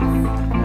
podcast.